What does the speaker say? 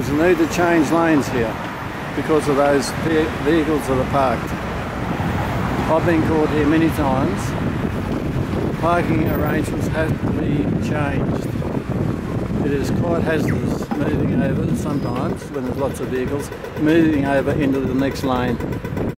There's a need to change lanes here because of those vehicles that are parked. I've been caught here many times. Parking arrangements have to be changed. It is quite hazardous moving over sometimes when there's lots of vehicles, moving over into the next lane.